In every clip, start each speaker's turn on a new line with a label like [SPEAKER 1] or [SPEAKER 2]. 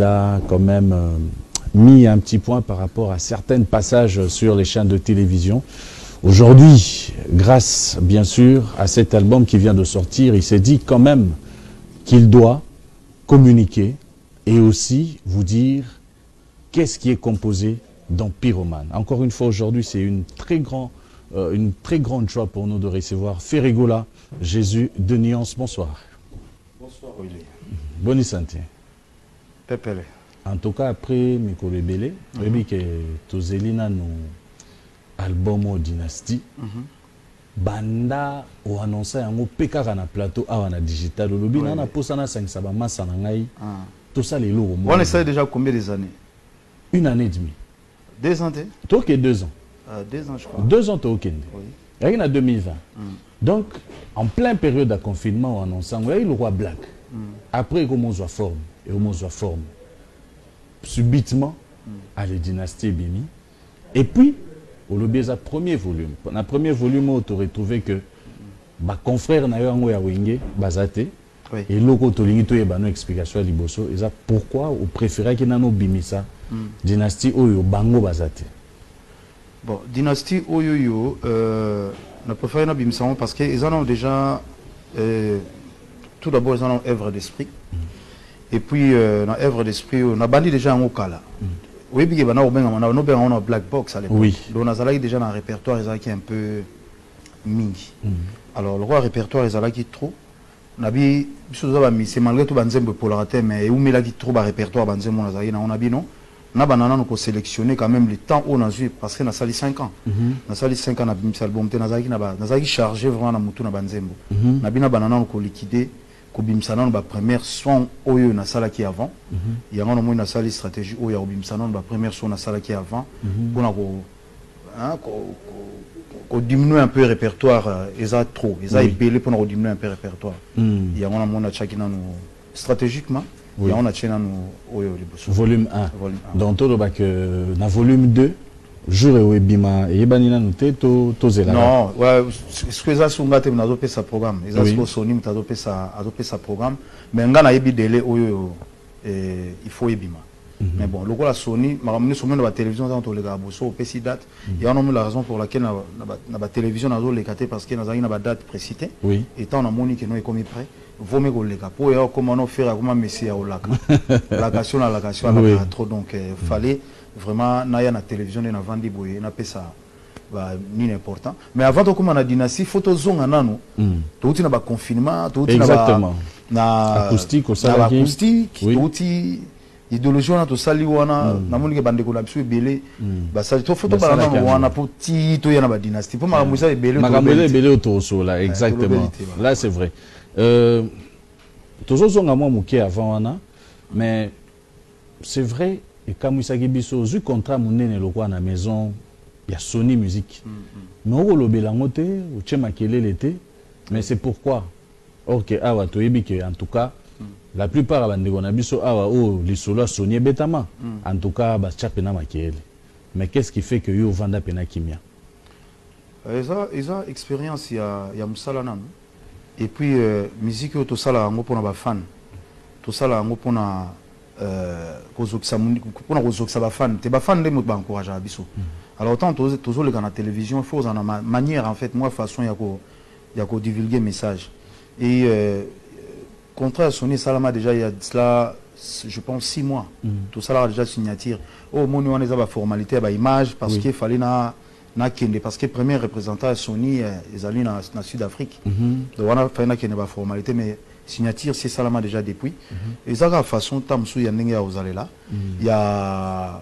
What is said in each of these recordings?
[SPEAKER 1] Il a quand même euh, mis un petit point par rapport à certains passages sur les chaînes de télévision. Aujourd'hui, grâce bien sûr à cet album qui vient de sortir, il s'est dit quand même qu'il doit communiquer et aussi vous dire qu'est-ce qui est composé dans Pyromane. Encore une fois, aujourd'hui, c'est une, très grand, euh, une très grande joie pour nous de recevoir Ferrigola, Jésus de Nuance. Bonsoir.
[SPEAKER 2] Bonsoir, Willy.
[SPEAKER 1] Bonne santé.
[SPEAKER 2] Pepele.
[SPEAKER 1] En tout cas, après Mikolo Ebele, oyebi ke tozeli nano album o dynastie banda oannonsa yango mpe kaka na plateau awa na digital. Olobi
[SPEAKER 2] Ouais,
[SPEAKER 1] na na
[SPEAKER 2] ouais.
[SPEAKER 1] posa nasangisa bamasa na ngai
[SPEAKER 2] Ah.
[SPEAKER 1] tosala eloko
[SPEAKER 2] On
[SPEAKER 1] moko
[SPEAKER 2] essaie déjà combien des années?
[SPEAKER 1] Une année et demie.
[SPEAKER 2] Deux ans, t'es
[SPEAKER 1] toke deux ans.
[SPEAKER 2] Ah, Deux ans, je crois.
[SPEAKER 1] deux ans tookende
[SPEAKER 2] Oui.
[SPEAKER 1] yaki na 2020 donc en plein période ya confinement oannonsa yango yaki lokwa black. Après ekomozwa forme ekomozwa forme subitement ale dynastie ebimi et puis olobi eza premier volume. Na premier volume oyo toretrouve que baconfrère na yo yango ya wenge baza te
[SPEAKER 2] Oui.
[SPEAKER 1] eloko oyo tolingi toyeba no explication ya liboso. Eza pourquoi opréféraki nano obimisa dynastie oyo bango baza te
[SPEAKER 2] Bon, Dynastie Oyoyo, euh, on a préféré na Bimsamo parce qu'ils en ont déjà, euh, tout d'abord, ils en ont œuvre d'esprit. Et puis, euh, dans œuvre d'esprit, on a banni déjà en Okala. Oui, puis on a obenga, on a un black box à l'époque.
[SPEAKER 1] Oui.
[SPEAKER 2] Donc, on a déjà dans le répertoire, ils est un peu mingi. Alors, le roi répertoire, ils qui trop. On a vu, c'est malgré tout, banzembe pour la thème, mais où met la qui trop, bah, répertoire, banzembe, on a on a vu, non? na banana nous sélectionner quand même le temps où on a joué parce que na sali 5 ans na sali 5 ans na bimisa album te nazalaki na ba nazalaki chargé vraiment na mutu na banzembo na bina banana ko liquider ko bimisa na ba première son oyo na salaki avant yango na moi na sali stratégie oyo ya bimisa na ba première son na salaki avant. Pour na ko hein un peu le répertoire euh, eza trop eza ebele pour na ko diminuer un peu le répertoire.
[SPEAKER 1] Mm.
[SPEAKER 2] yango na moi na chaki na stratégiquement yango oyo liboso.
[SPEAKER 1] Volume 1
[SPEAKER 2] Volume un.
[SPEAKER 1] donc tolobaka na volume 2 jour oyo ebima eyebani nanu te to- tozelaka
[SPEAKER 2] non ouais, ce que eza sunga te nazopesa programme eza siko soni moto azopesa programme mais nga nayebi dele oyo eh, il faut ebima mais bon lokola soni makambo nyonso omoi na batélévision eza tolekaka boso opesi date ya wana omoi la raison pour laquelle na- na ba- na batélévision nazoleka te parce que nazalaki na badate précis te
[SPEAKER 1] Oui.
[SPEAKER 2] etant namoni keno ekomi prêt vomi koleka po oyo okoma no faire akoma messie ya olaka lakation na lakation alakaka trop donc eh, fallait vraiment naya na télévision nde navandi boye napesa ba nini important mais avant tokóma na dynastie faut tozonga nano
[SPEAKER 1] Mm.
[SPEAKER 2] touti na baconfinement touti na ba-
[SPEAKER 1] Exactement.
[SPEAKER 2] na
[SPEAKER 1] Acoustique
[SPEAKER 2] na
[SPEAKER 1] osalaki.
[SPEAKER 2] baacoustique
[SPEAKER 1] Oui.
[SPEAKER 2] touti idéologie wana tosali wana namoni ke bandeko na biso ebele basali to fo tobala
[SPEAKER 1] yango.
[SPEAKER 2] wana po ti toya na badynastie mpo makambo eza ebele
[SPEAKER 1] makambo eza ebele oyo exactement
[SPEAKER 2] tolobeli te, voilà.
[SPEAKER 1] là c'est vrai euh, tozozonga mwa moke avant wana mais c'est vrai ekamwisaki biso ozwi contrat monene lokwa na maison ya sony musique mais okolobela yango te otie makelele te. Mais c'est pourquoi? Or ke awa toyebi ke en tout cas la plupart ya bandeko na biso awa oyo lisolo ya sony ebetama. En tout cas mpena mais qu'est-ce qui fait que yo ovanda mpena kimia?
[SPEAKER 2] Eza eza expérience ya, ya mosala nano et puis euh, musique oyo tosala yango mpona bafan tosala yango mpona euh, mpona kozokisa bafan te bafan nde moto baencourageaka biso. Alors autant tozo- tozoleka na télévision il faut ozala na ma- manière en fait moi façon ya ko ya kodivulgue message. Et euh, contrat ya soni esalama déjà il y a de cela je pense six mois. Tosalaka déjà signature. Oyo omoni wana eza baformalité ya baimage parce que fallait na nakende parce que premier représentant ya sony eh, ezali na, sud afrique donc wana fallait nakende baformalité mais signature si esalama déjà depuis eza kaka façon ta mosusu ya ndenge ya kozalela ya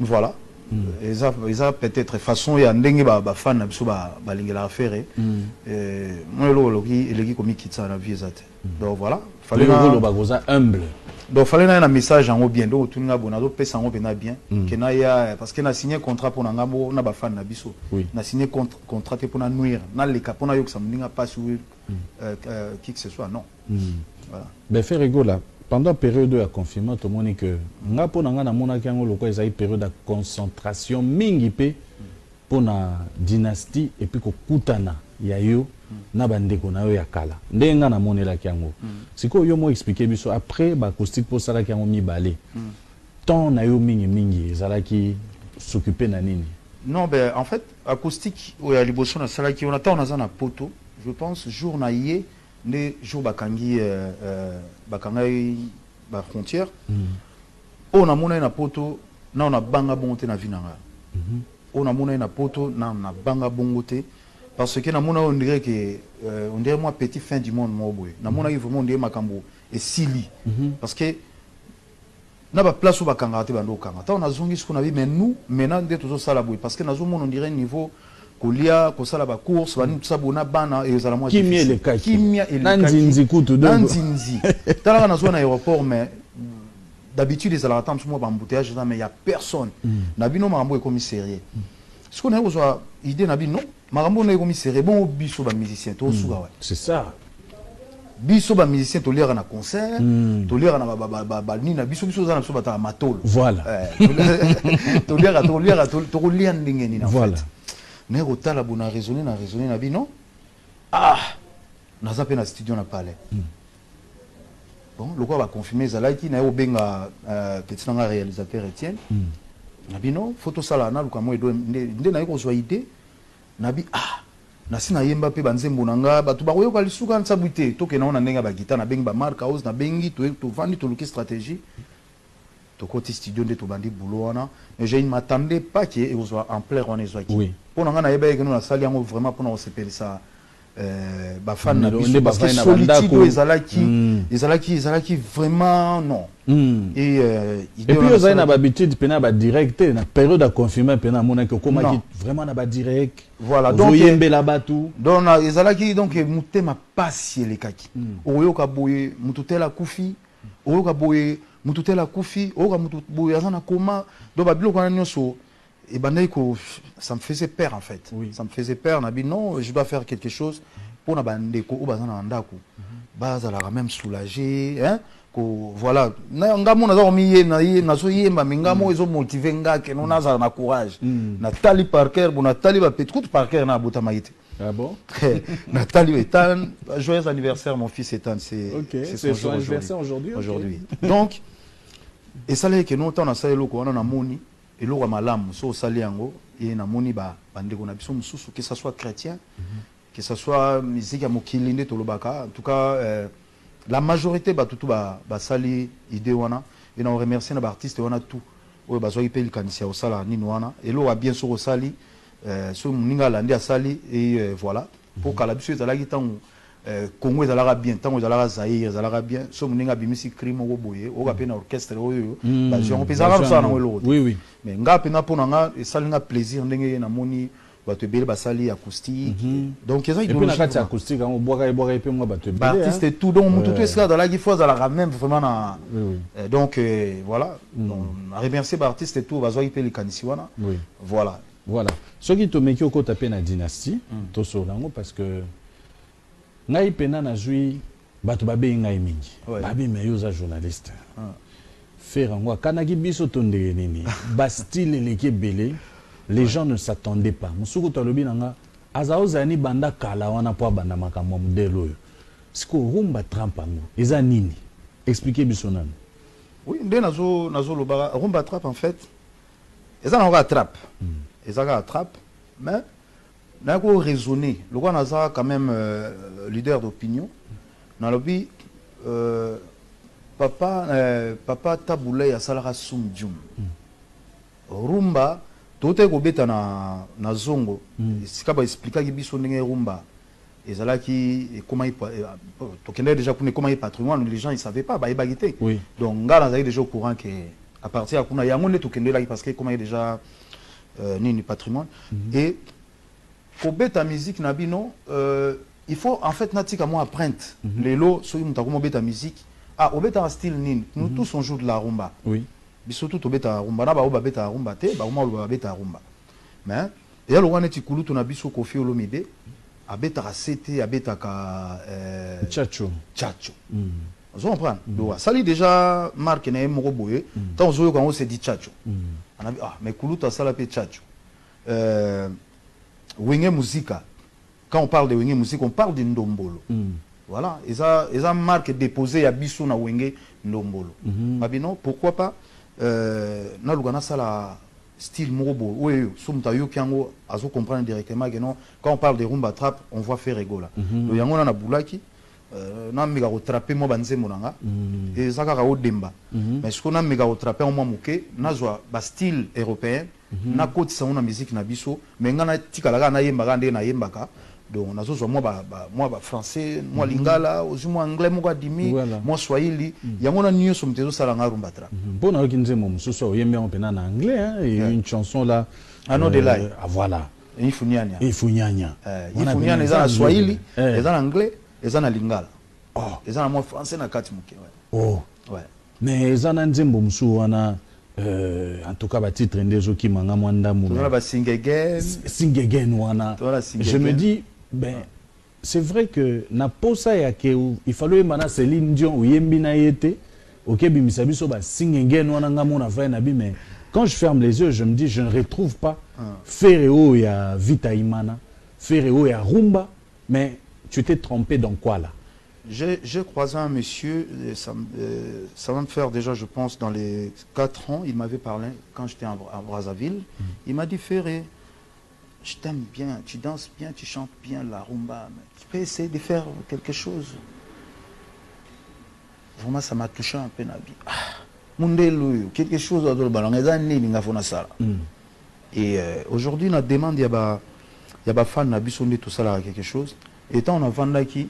[SPEAKER 2] voilà eza eza peut-être façon ya ndenge ba- bafan na biso ba- balingelaka faire moi eloko eloki eleki komikitisa na vie eza te donc voilà fallait na-
[SPEAKER 1] koza humble
[SPEAKER 2] donc fallait na message yango bien donc nga bo nazopesa yango mpenza bien ke naya parce que na signé contrat mpo na nga bo na bafani na biso na signé cont- contrat na nuire nayokisa moninga mpasi ou euh, euh, qui que ce soit non. Voilà.
[SPEAKER 1] Ben fe rigola pendant période ya confinement tomoni ke nga mpo na nga namonaki yango lokwa ezali période ya concentration mingi mpe mpo na dynastie epuis kokutana ya yo na bandeko na yo ya kala. Ndenge nga namonelaki yango. Sikoyo yo mo explike biso après bacoustique mpo osalaki yango mibale. Temps na yo mingimingi ezalaki s'occupe na nini?
[SPEAKER 2] Non ben en fait acoustique oyo ya liboso nasalaki wana ntango naza na poto je pense jour na ye nde jour bakangi euh, euh, bakangai bafrontière oyo namona ye na poto nao nabanga bongo te na vi na ngai oyo namona ye na poto na nabanga bongo te parce que namona oyo ondire ke euh, ondire mwa petit fin du monde moko boye. Namonaki vraiment ondire makambo esili. Parce que na baplace oyo bakangaka te bando okanga. Ntango nazongi siko na bi mais nous maintenant nde tozosala boye. Parce que nazomona ondire niveau kolia kosala bacourse banini tosala boye na bana ezala mwa
[SPEAKER 1] Kimia
[SPEAKER 2] difficile.
[SPEAKER 1] elekaki.
[SPEAKER 2] kimia
[SPEAKER 1] Na
[SPEAKER 2] elekaki.
[SPEAKER 1] nzinzi kutu,
[SPEAKER 2] na nzinzi. Talaka nazwa na aéroport mais d'habitude ezalaka ta mosu mwa bambouteillage eza mais ya personne. Na bino makambo ekomi sérieux sikoyo naye kozwa idée na bino makambo ekomi sérieux bongo biso bamusicien tosuka wa
[SPEAKER 1] c'est ça.
[SPEAKER 2] Biso bamusicien toliaka na concert
[SPEAKER 1] Mm.
[SPEAKER 2] toliaka na banini na biso biso oza na biso matolo.
[SPEAKER 1] Voilà.
[SPEAKER 2] Eh, toliaka toliaka to- tokolia ndenge nini en
[SPEAKER 1] Voilà.
[SPEAKER 2] fait. Naye kotala bo na raisonne na raisonne na bino ah naza mpe na studio na palais. Bon lokola baconfirme ezalaki naye kobenga euh, petit nanga réalisateur etienne. Na bino fo tosala naluka mo edo nde naye kozwa idée. Nabi ah nasi nayemba mpe banzembo na nga bato bakoyoka lisuka nsabwi te tokenda ngo na ndenge ya bagita nabengi bamark house nabengi to- tovandi toluki stratégie tokoti studio nde tobandi bulo wana. Mais je ne m'attendais pas ke ekozwa ampleur wana ezwaki
[SPEAKER 1] Oui.
[SPEAKER 2] mpo na ngai nayeba yeke no nasali yango vraiment mpona kosepelisa euh, bafan na biso parce que solitude ezalaki ezalaki ezalaki vraiment non. Et euh, idée
[SPEAKER 1] et puis
[SPEAKER 2] wana
[SPEAKER 1] ozali na babitude mpena badirect te na période ya confinement mpena amonaki okomaki vraiment na badirect
[SPEAKER 2] Voilà, donc,
[SPEAKER 1] ozoyembela bato
[SPEAKER 2] donc ezalaki donc motema pasi elekaki okoyoka boye motu tele akufi okoyoka boye motu tele akufi oyoka motu boye aza na koma. Donc babiloko wana nyonso ebandaki ko ça me faisait peur en fait.
[SPEAKER 1] Oui.
[SPEAKER 2] ça me faisait peur na bi non je dois faire quelque chose mpona bandeko oyo baza na bandako bazalaka même soulagé hein? ko voilà. Na ngamo naza komiye nazoyemba me ngamo ezomotive nga keno nazala na courage. Natali parker bo natali bapeti kutu parker na abotamaki te.
[SPEAKER 1] Ah bon?
[SPEAKER 2] Nathalie Ethan, joyeux anniversaire mon fils Ethan, c'est
[SPEAKER 1] Ok,
[SPEAKER 2] c'est
[SPEAKER 1] c'est son anniversaire aujourd'hui.
[SPEAKER 2] Aujourd'hui. Donc, esalaki no ntango nasala eloko wana namoni eloko ya malamu so osali yango ye namoni ba- bandeko na biso mosusu que ça soit chrétien que ça soit musique ya mokili nde tolobaka. En tout cas euh, la majorité bato tu ba- basali idée wana e na remercie na baartiste wana tout. Oyo bazwaki mpe likanisi ya kosala nini wana. Eloko ya bien soki osali euh, soki moninga alandi asali e euh, voilà. Mpo kala biso ezalaki ntango euh, congo ezalaka bien ntango ezalaka zaire ezalaka bien. So moninga abimisi cri moko boye oyoka mpe na orchestre oyo
[SPEAKER 1] Mm.
[SPEAKER 2] bazwi yango mpe ezalaka nango eloko te. mais nga mpenza mpo na nga esali nga plaisir ndenge namoni bato ebele basali acoustique. Donc eza
[SPEAKER 1] na kati ya
[SPEAKER 2] vraiment.
[SPEAKER 1] acoustique yango obwaka ebwaka epe mwa bato ebele
[SPEAKER 2] baartiste et tout. Donc motu to esika azalaki fo azalaka même vraiment na. Euh, donc euh, voilà. Donc, na remercier baartiste et tout bazwaki mpe likanisi wana. Voilà.
[SPEAKER 1] Voilà. Soki tomeki okota mpe na dynastie tosolola yango parce que ngai mpena nazwi bato babengi ngai mingi.
[SPEAKER 2] Ouais.
[SPEAKER 1] babima yo oza journaliste. Faire yango akanaki biso to ndenge nini bastyle eleki ebele les gens ne s'attendaient pas. Mosuku to alobi na nga aza ozala banda kala wana mpo abanda makambo ya modele oyo. Sikoyo rumba trump yango eza nini? Explike biso nani?
[SPEAKER 2] Oui nde nazo nazolobaka rumba trap en fait eza nango atrape eza kaka atrape mais naye ko raisonner lokwa naza quand même euh, leader d'opinion. Nalobi euh, papa euh, papa tabulei asalaka sum dium rumba toutaki kobeta na, na zongo. Esika baexplikaki biso ndenge rumba ezalaki ekomaki pa- eh, tokendaki déjà kuna ekomaki patrimoine les gens ils savaient pas bayebaki te.
[SPEAKER 1] Oui.
[SPEAKER 2] donc ngai nazalaki déjà au courant que à partir ya kuna yango nde tokendelaki parce que ekomaki déjà euh, nini patrimoine. Et kobeta musique na bino euh, il faut en fait natika mwa apprente lelo soki moto akoma obeta musique ah obetaka style nini? Nous tous on joue de la rumba.
[SPEAKER 1] Oui.
[SPEAKER 2] Biso tu tobetaka rumba. Na bao babetaka rumba te bakoma oloba babetaka rumba. Mais eya lokwa neti kulutu na biso kofi olomide abetaka se te abetaka euh,
[SPEAKER 1] chacho.
[SPEAKER 2] Chacho. Ozo comprendre? Donc asali déjà marke na ye moko boye. Ntango ozoyoka yango sedi chacho. Anabi ah mais kulutu asala mpe chacho. Euh, wenge muzika quand on parle de wenge musique on parle de ndombolo.
[SPEAKER 1] Mm.
[SPEAKER 2] voilà. Eza eza marque déposée ya biso na wenge ndombolo.
[SPEAKER 1] Mhm.
[SPEAKER 2] mabino pourquoi pas euh, naluka nasala style moko boye oyo so moto ayoki yango azo comprendre directement que non. Quand on parle de rumba trap on voit faire egola.
[SPEAKER 1] Mhm.
[SPEAKER 2] donc yango na euh, nameka kotrape mwa banzembo na nga
[SPEAKER 1] Mm.
[SPEAKER 2] eza kaka odemba. Mais sikoyo nameka kotrape yango mwa moke nazwa bastyle européen nakotisa yango na musique na biso mais ngai natikala kaka nayemba kaka ndenge nayembaka donc nazozwa mwa ba- ba- mwa bafrançais mwa lingala ozwi mwa anglais moko adimi mwa swahili yango na nyonso moto ezosala nga rumba
[SPEAKER 1] Mhm. mpo nayoki nzembo mosusu oyembi yango mpena na anglais
[SPEAKER 2] Yeah.
[SPEAKER 1] une chanson là
[SPEAKER 2] Ah, no delay.
[SPEAKER 1] ah, voilà
[SPEAKER 2] ifuniania
[SPEAKER 1] ifunyanya
[SPEAKER 2] ifuniania eza na swahili
[SPEAKER 1] Eh.
[SPEAKER 2] eza na anglais eza na lingala
[SPEAKER 1] Oh.
[SPEAKER 2] eza na mwa français na kati moke
[SPEAKER 1] oh.
[SPEAKER 2] Ouais.
[SPEAKER 1] mais eza na nzembo mosusu wana euh, en tout cas batitre nde ezokimanga mwa ndambo
[SPEAKER 2] tozala basingegen
[SPEAKER 1] singegen wana. Je me dis ben c'est vrai que na posa ya ke il fallait oyemba na Céline Dion oyembi na ye te okebimisa biso basingegen wana nga mona vai na bi mais quand je ferme les yeux je me dis je ne retrouve pas fere oyo ya vita imana fere oyo ya rumba. Mais tu t'es trompé dans quoi là?
[SPEAKER 2] J'ai croisé un monsieur, ça, me- euh, ça va me faire déjà, je pense, dans les 4 ans, il m'avait parlé quand j'étais à Bra- à Brazzaville. Il m'a dit, Ferré, je t'aime bien, tu danses bien, tu chantes bien la rumba, mais tu peux essayer de faire quelque chose. Vraiment, ça m'a touché un peu, Nabi. Ah, quelque chose dans le ballon. Et euh, aujourd'hui, on demande, il y a ba- il y a des fans, il tout ça, là, quelque chose. Et tant on a vendu qui,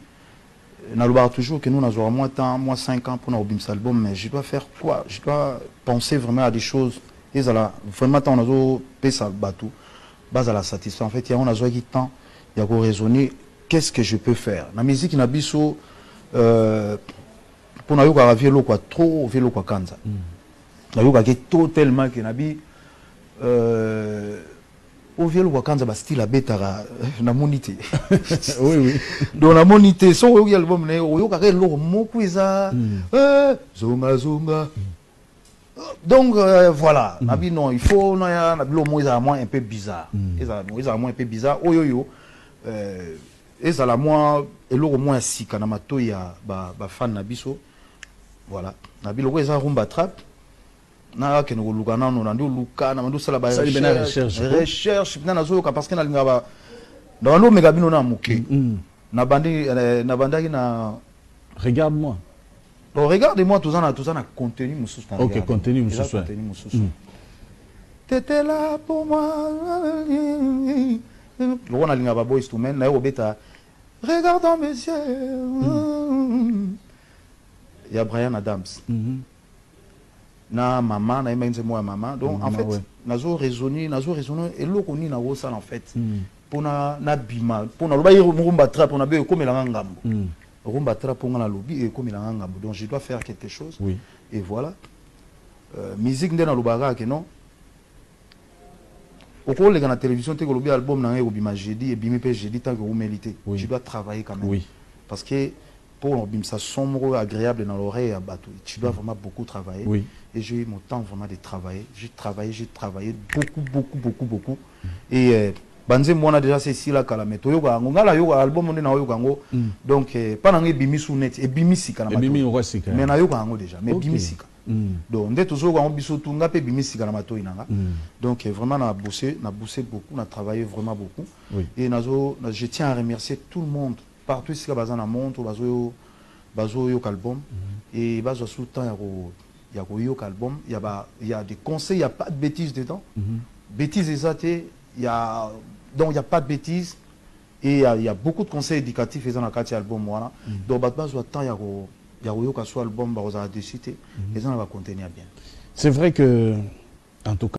[SPEAKER 2] nalobaka toujours que nous nazwaka moins temps moins 5 ans pour na kobimisa album mais je dois faire quoi? Je dois penser vraiment à des choses. Ezala vraiment ntango nazopesa bato bazala satisfait en fait yango nazwaki temps ya koraisonner qu'est-ce que je peux faire? Na musique na biso euh, mpo nayokaka vie eloko ya trop eloko ya kanza. Nayokaki to tellement ke nabi ovie eloko ya kanza bastyle abetaka namoni te.
[SPEAKER 1] Oui oui.
[SPEAKER 2] Donc namoni te so oyoki album na ye oyokaka eloko moko eza eh, zonga zonga donc euh, voilà. Nabi non il faut naya na biloko moko ezala mwa un peu bizarre. Ezala ezala mwa un peu bizarre. Oyo oyo euh, ezala mwa eloko mwa ya sika na matoi ya ba- bafan na biso voilà. Na biloko eza rumba trap nakakende koluka nano nandi oluka na bandi osala
[SPEAKER 1] Osali bena recherche, po.
[SPEAKER 2] recherche mpena nazoyoka parce que nalingaka ba na bandi omeka bino na moke
[SPEAKER 1] Mm.
[SPEAKER 2] nabandi eh,
[SPEAKER 1] regarde-moi
[SPEAKER 2] donc regarde-moi toza na toza na contenu mosusu
[SPEAKER 1] Ok,
[SPEAKER 2] regarde.
[SPEAKER 1] contenu mosusu,
[SPEAKER 2] contenu mosusu
[SPEAKER 1] Mm.
[SPEAKER 2] pour moi loko nalingaka baboys to men naye kobeta regarde dans mes yeux ya brian adams
[SPEAKER 1] Mhm.
[SPEAKER 2] Na mama nayembaki nzembo ya mama. Donc en fait nazo raisonner nazo raisonner eloko nini nakosala en fait.
[SPEAKER 1] Mm.
[SPEAKER 2] mpona nabima mpona loba ye rumba mpona be ekomelanga ngambo. Rumba trap mpo nga nalobi ekomelanga ngambo. Donc je dois faire quelque chose.
[SPEAKER 1] Oui.
[SPEAKER 2] Et voilà. Euh, musique nde nalobaka kaka ke non? Okoleka na télévision te kolobi album na ngai ekobima jeudi ebimi mpe jeudi tant te tu dois travailler quand même.
[SPEAKER 1] Oui.
[SPEAKER 2] Parce que pour son moko agréable dans l'oreille ya bato tu dois vraiment beaucoup travailler.
[SPEAKER 1] Oui.
[SPEAKER 2] Et j'ai eu mon temps vraiment de travailler. J'ai travaillé j'ai travaillé beaucoup beaucoup beaucoup beaucoup. Et euh, banzembo wana déjà sesila kala me toyoka yango ngai nayoka album nde nayoka yango
[SPEAKER 1] Mm.
[SPEAKER 2] donc eh, mpa nango ebimi su net ebimi sika na
[SPEAKER 1] ebimi
[SPEAKER 2] matoi
[SPEAKER 1] okwa sika.
[SPEAKER 2] Mais nayoka yango déjà. Mais
[SPEAKER 1] Ok.
[SPEAKER 2] ebimi sika.
[SPEAKER 1] Mm.
[SPEAKER 2] donc nde tozoyoka yango biso tu nga mpe ebimi sika na matoi na nga
[SPEAKER 1] Mm.
[SPEAKER 2] donc eh, vraiment na bossé na bossé beaucoup na travaillé vraiment beaucoup.
[SPEAKER 1] Oui.
[SPEAKER 2] Et nazo na- je tiens à remercier tout le monde partout esika baza na bazo bazoyoka album. Et bazwa su temps ya ko- ya koyoka album. Ya ba ya des conseils ya pas de bêtises dedans.
[SPEAKER 1] Mhm.
[SPEAKER 2] bêtises eza te ya donc il y a pas de bêtises. Et il y a, y a beaucoup de conseils éducatifs na kati ya album wana donc bato bazwa temps ya ko- ya koyoka so album bakozala dessus te eza na bacontenu ya bien.
[SPEAKER 1] C'est vrai que en tout cas